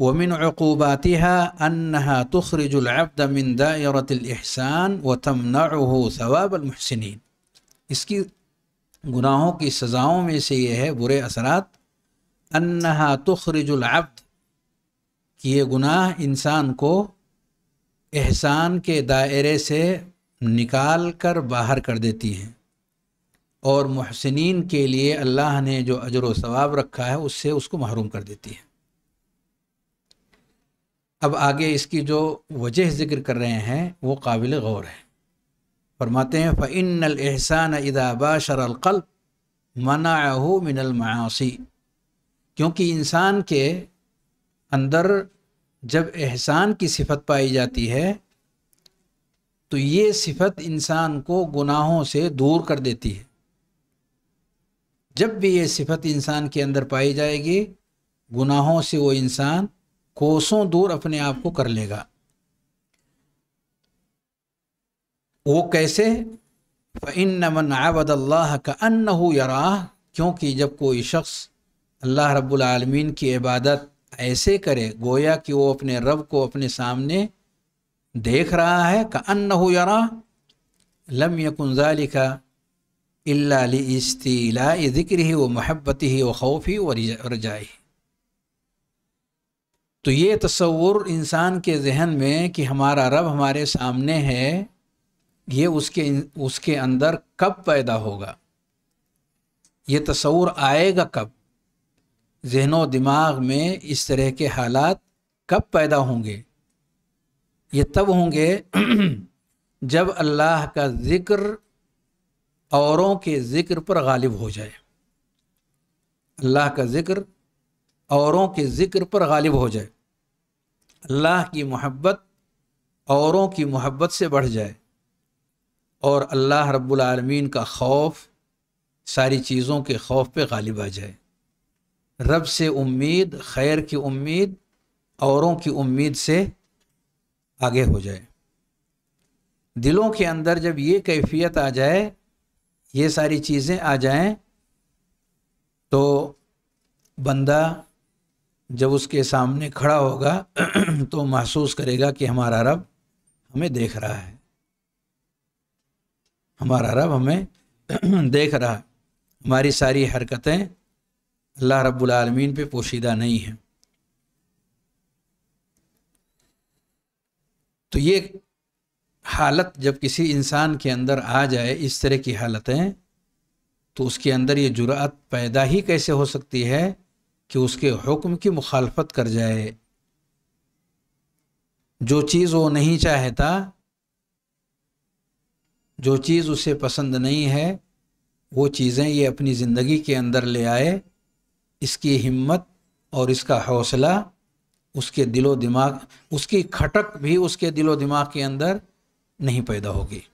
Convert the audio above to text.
वमिन अकूबातिहा अन्नहा तुखरजुलब्द मिन दायरतलहसान व तमनअहु सवाबलमहसिन इसकी गुनाहों की सज़ाओं में से ये है बुरे असरात अन्नहा तुखरजुलब्द कि ये गुनाह इंसान को एहसान के दायरे से निकाल कर बाहर कर देती हैं और महसिन के लिए अल्लाह ने जो अजर सवाब रखा है उससे उसको महरूम कर देती है अब आगे इसकी जो वजह ज़िक्र कर रहे हैं, वो काबिल गौर है। फरमाते हैं फ़िन एहसान इदा बाशरक़ल्ब मनाहू मिनलमासी क्योंकि इंसान के अंदर जब एहसान की सिफत पाई जाती है तो ये सिफत इंसान को गुनाहों से दूर कर देती है। जब भी ये सिफत इंसान के अंदर पाई जाएगी, गुनाहों से वो इंसान कोसों दूर अपने आप को कर लेगा। वो कैसे? फ़िन मन आबद अल्लाह का अन्न यराह, क्योंकि जब कोई शख्स अल्लाह रब्बुल आलमीन की इबादत ऐसे करे, गोया कि वो अपने रब को अपने सामने देख रहा है का अन्न यरा लम यकुन ज़ालिका इल्ला इस्तीला ज़िक्र ही व महब्बत ही व खौफ़ी व रजाई। तो ये तस्वुर इंसान के जहन में कि हमारा रब हमारे सामने है, ये उसके उसके अंदर कब पैदा होगा? ये तस्वुर आएगा कब? जहनो दिमाग में इस तरह के हालात कब पैदा होंगे? ये तब होंगे जब अल्लाह का ज़िक्र औरों के ज़िक्र पर गालिब हो जाए। अल्लाह का ज़िक्र औरों के ज़िक्र पर गालिब हो जाए। अल्लाह की मोहब्बत औरों की मोहब्बत से बढ़ जाए और अल्लाह रब्बुल का खौफ, सारी चीज़ों के खौफ पे गालिब आ जाए। रब से उम्मीद, खैर की उम्मीद, औरों की उम्मीद से आगे हो जाए। दिलों के अंदर जब ये कैफियत आ जाए, ये सारी चीज़ें आ जाएँ तो बंदा जब उसके सामने खड़ा होगा तो महसूस करेगा कि हमारा रब हमें देख रहा है। हमारा रब हमें देख रहा है। हमारी सारी हरकतें अल्लाह रब्बुल आलमीन पे पोशीदा नहीं है। तो ये हालत जब किसी इंसान के अंदर आ जाए, इस तरह की हालतें तो उसके अंदर ये जुरात पैदा ही कैसे हो सकती है? कि उसके हुक्म की मुखालफत कर जाए। जो चीज़ वो नहीं चाहता, जो चीज़ उसे पसंद नहीं है, वो चीज़ें ये अपनी ज़िंदगी के अंदर ले आए। इसकी हिम्मत और इसका हौसला उसके दिलो दिमाग, उसकी खटक भी उसके दिलो दिमाग के अंदर नहीं पैदा होगी।